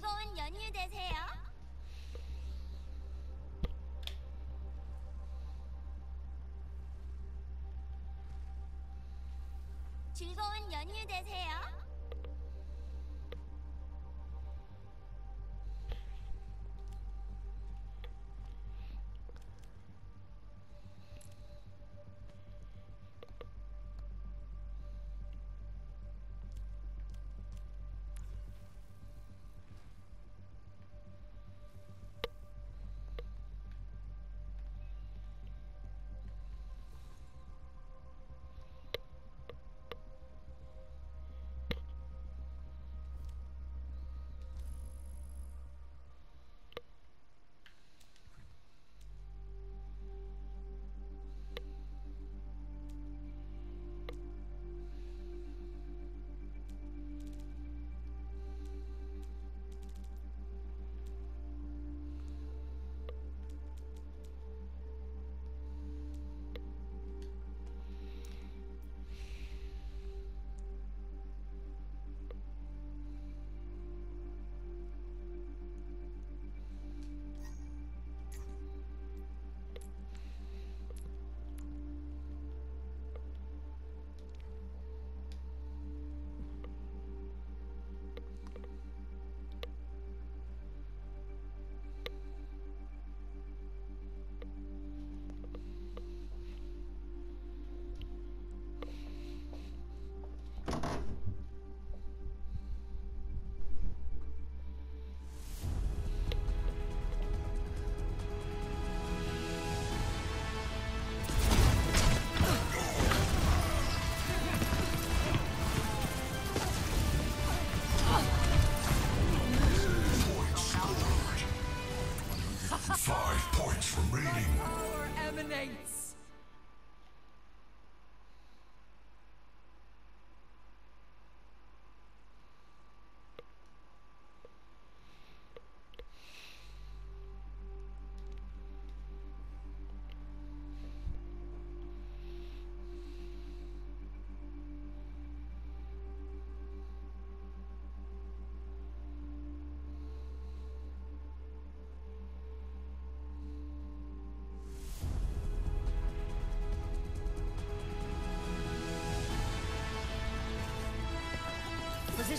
즐거운 연휴 되세요.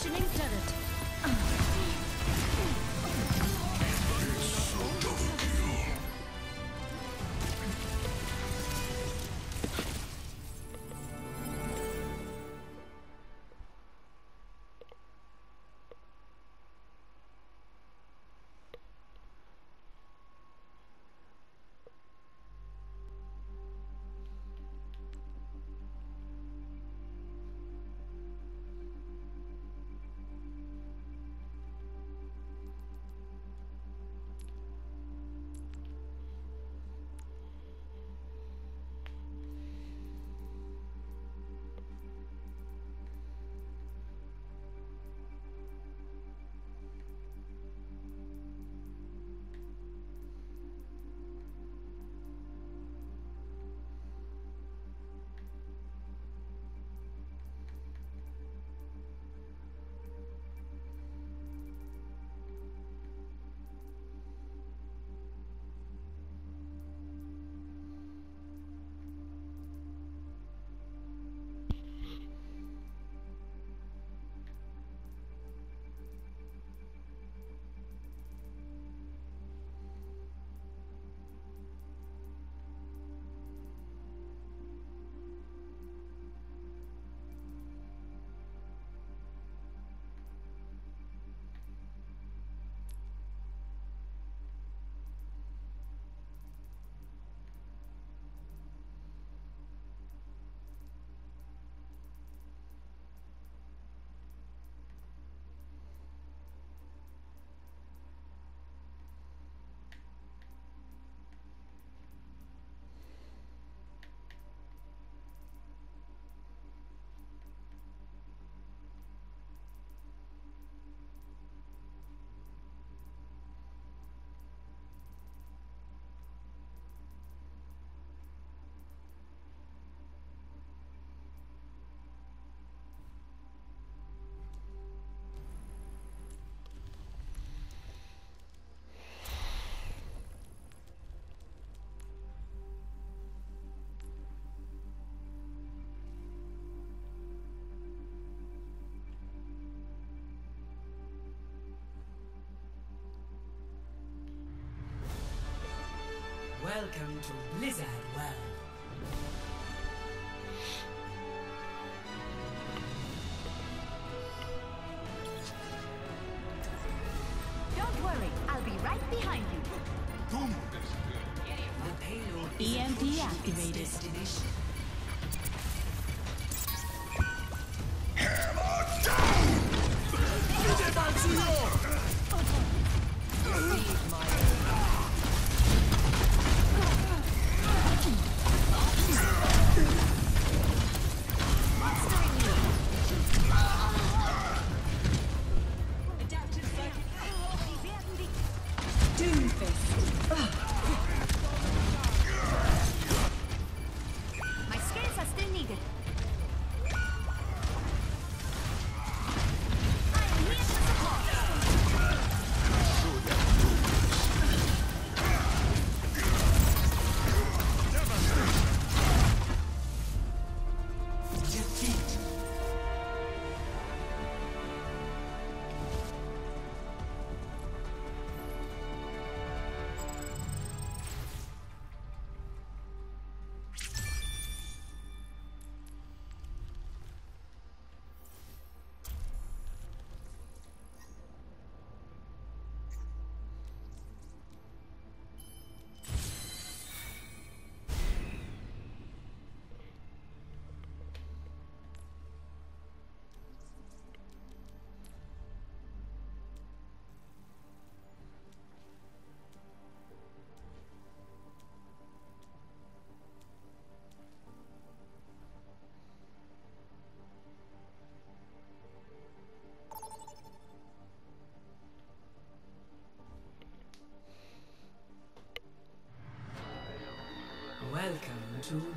Positioning turret. Welcome to Blizzard World. Don't worry, I'll be right behind you. The payload EMP activated.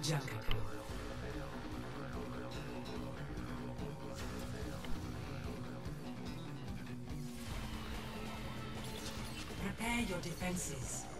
Jungle. Prepare your defenses.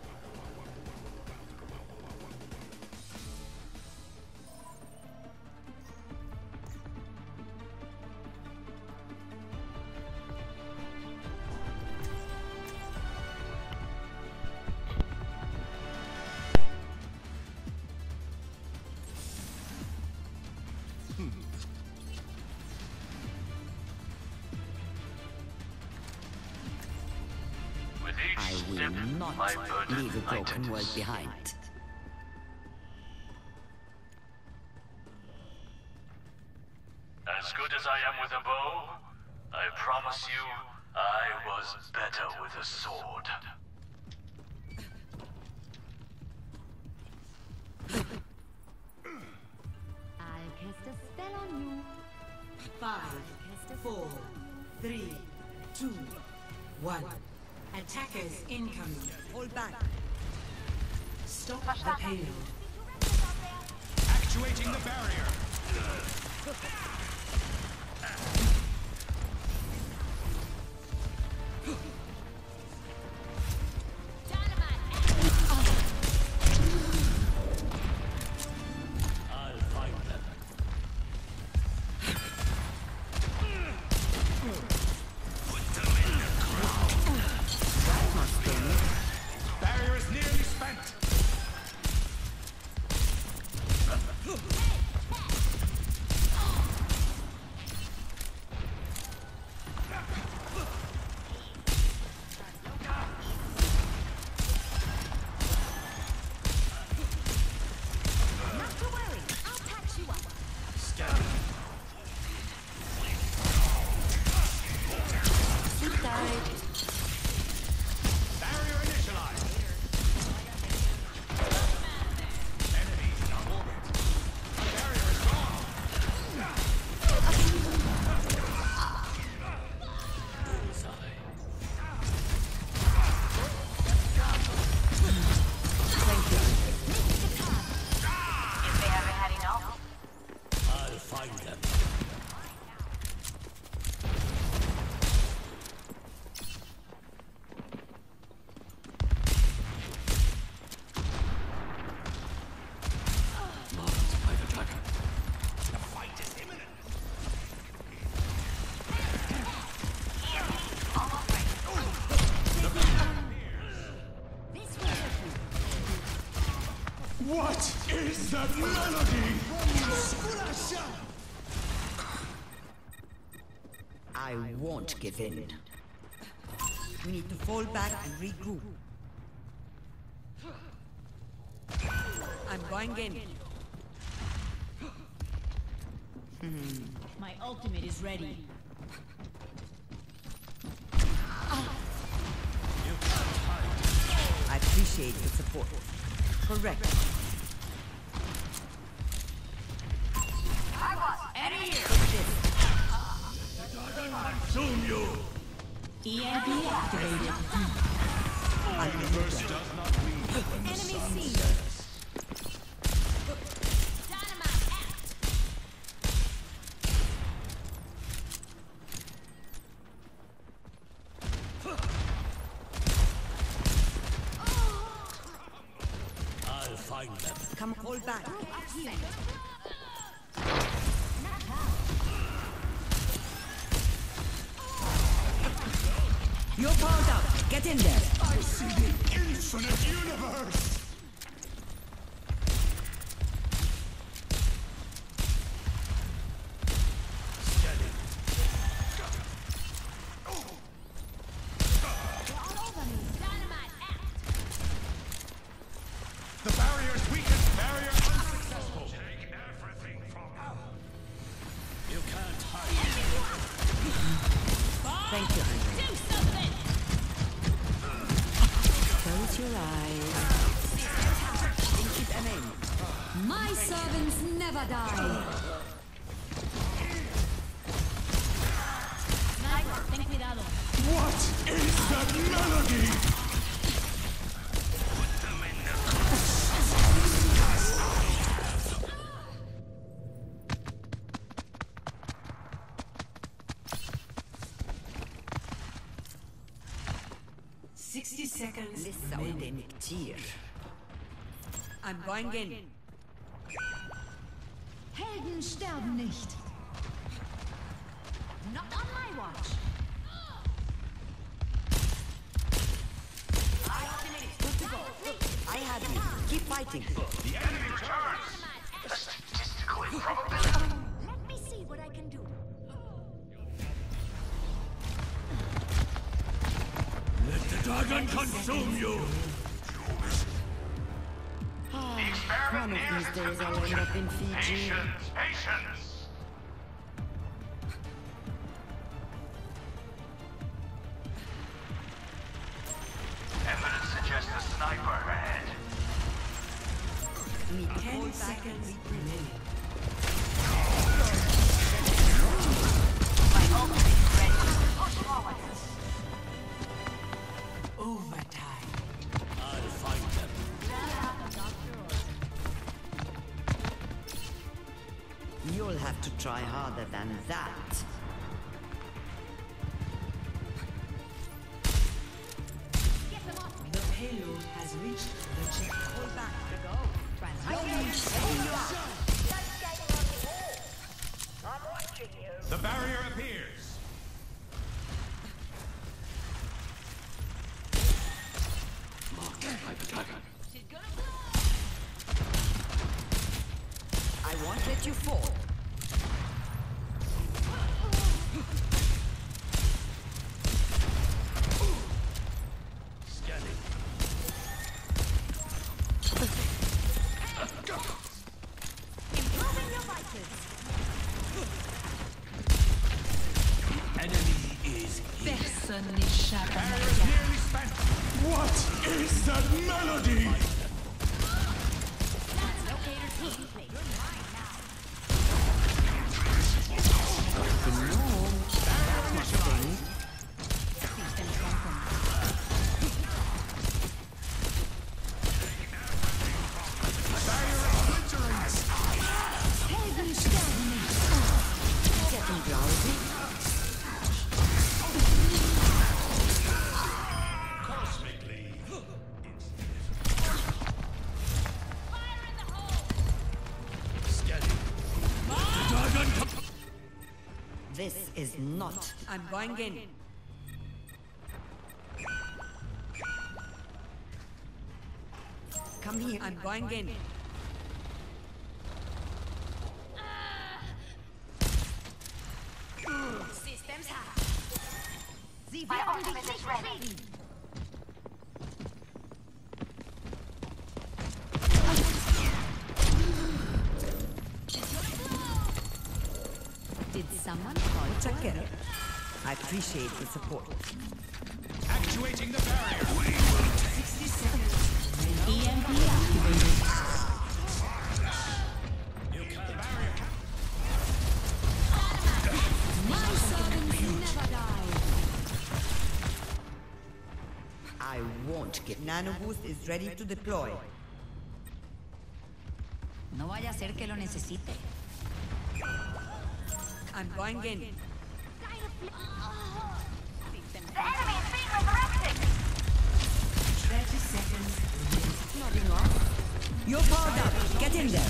Not leave a broken world behind. That melody? I won't give in. We need to fall back and regroup. I'm going in. My ultimate is ready. I appreciate the support. Correct. EMP activated. The universe does not. Enemy seen. Dynamite Get in there. Lissa remaining. den Tier. I'm going in. Helden sterben nicht. Not on my watch. I have you. Keep fighting. The enemy dragon consume you! The experiment ah, One of nears these days I'll conclusion. end up in Fiji. Patience, patience! Evidence suggests a sniper ahead. Need Ten seconds remaining. I'm going in. Come here. I'm going in. The support. Actuating the barrier. 60 seconds. EMP activated. My servants never die. I won't give Nano Boost is ready to deploy. No vaya a ser que lo necesite. I'm going in. The enemy is being resurrected. 30 seconds remaining. You're powered up. Get in there.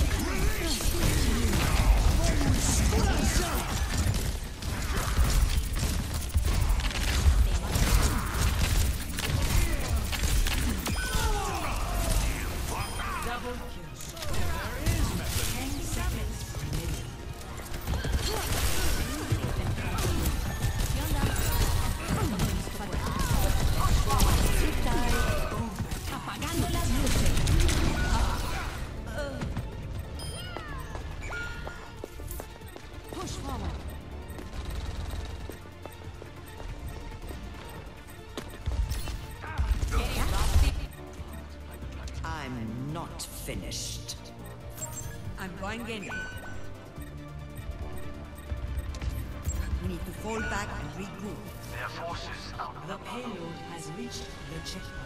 I'm not finished. I'm going in. We need to fall back and regroup. Their forces out. The payload has reached the checkpoint.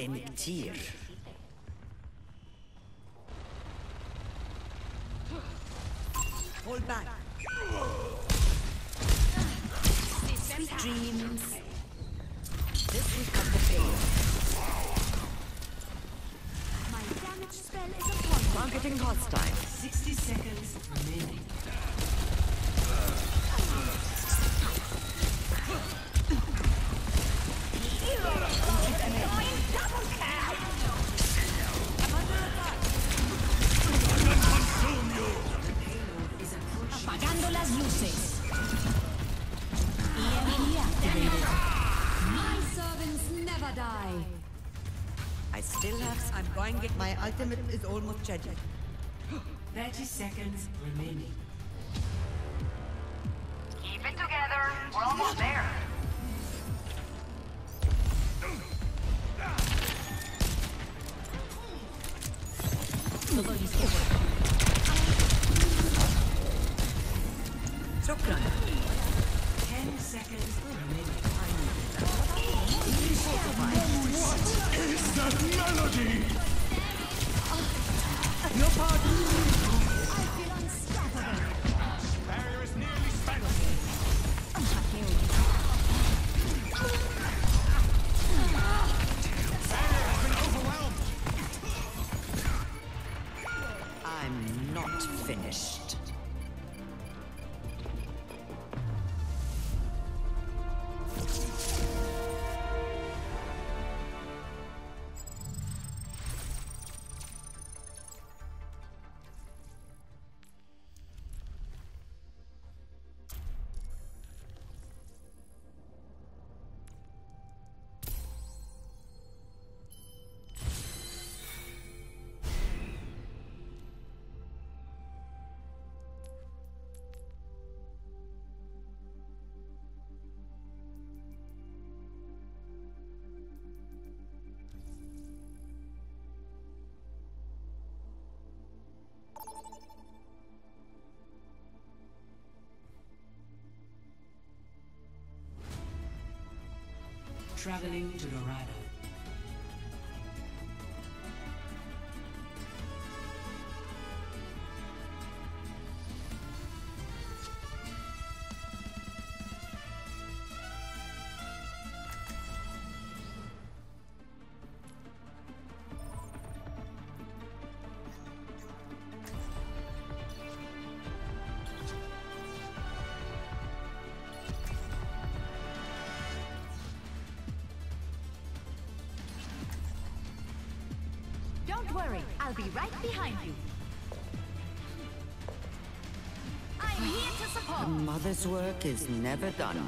dem Tier. Back. Sweet dreams. This will pain. My damage spell is upon me. Marketing hostile. 60 seconds remaining. My sons never die. I still have I'm going get my ultimate is almost ready. 30 seconds remaining. Keep it together. We're almost there. Todo listo. Shukran. 10 seconds remaining. Is that melody? Your pardon. Traveling to Dorado. A mother's work is never done.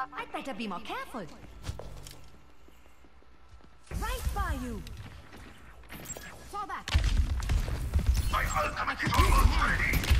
I'd better be more careful. Right by you. Fall back. My ultimate is almost ready.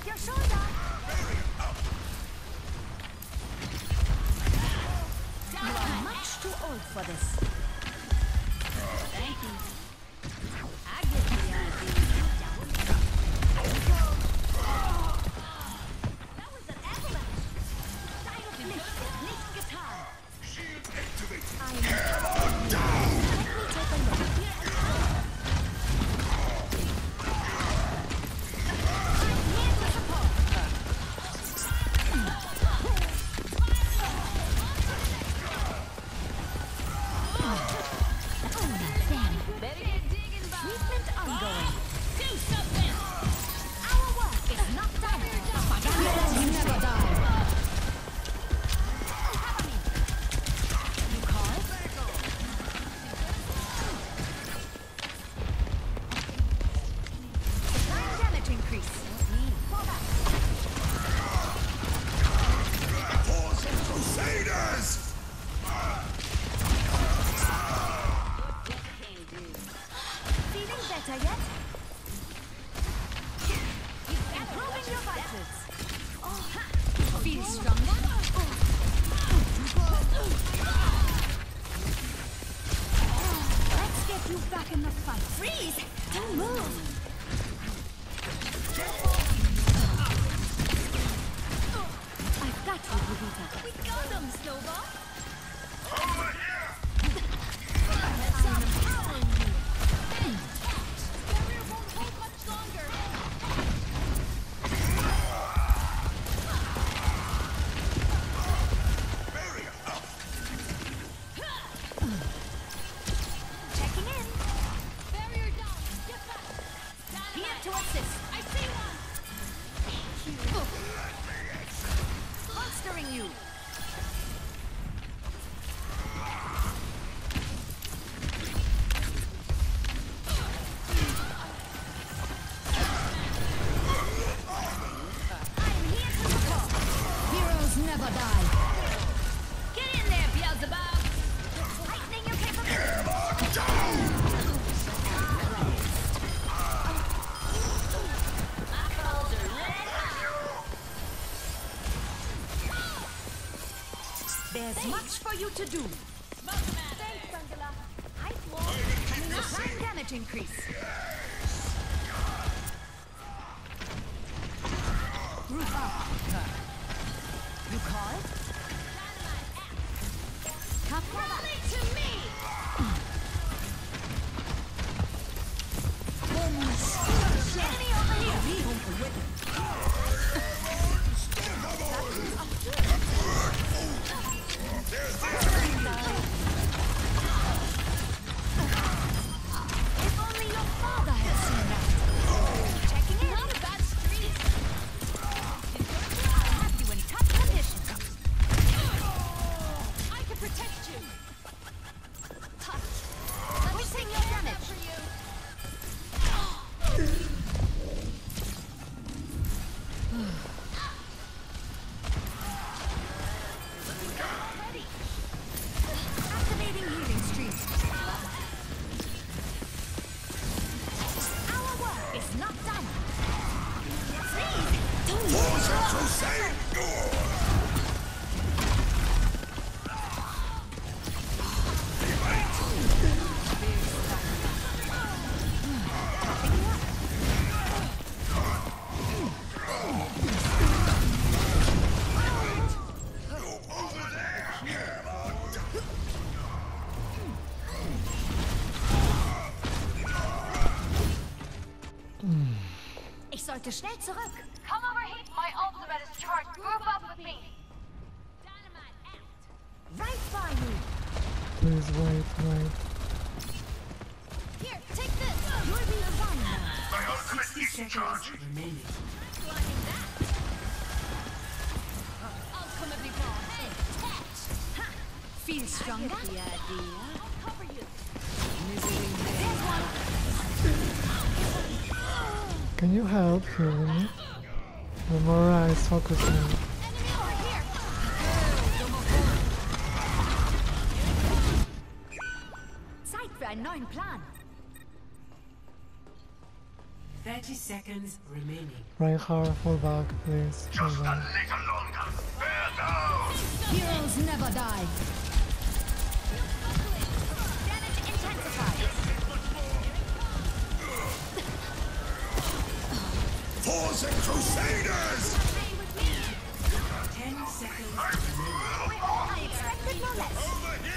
Check your shoulder. You are much too old for this. Thank you. You to do. Sollte schnell zurück. Come over here. My ultimate is charged. Group up with me. Dynamite out. Right by you. Please wait, wait. Here, take this. You'll be fine now. My ultimate is charged. remaining. Blinding that. I'll come every ball. Hey, catch. Ha. Feel stronger? The idea. Can you help healing me? Remora is focusing. Enemy over here. Zeit für einen neuen Plan. 30 seconds remaining. Reinhardt, fall back, please. Just a little longer. Heroes never die. Force and Crusaders! Stay with me. 10 seconds. I expected no less.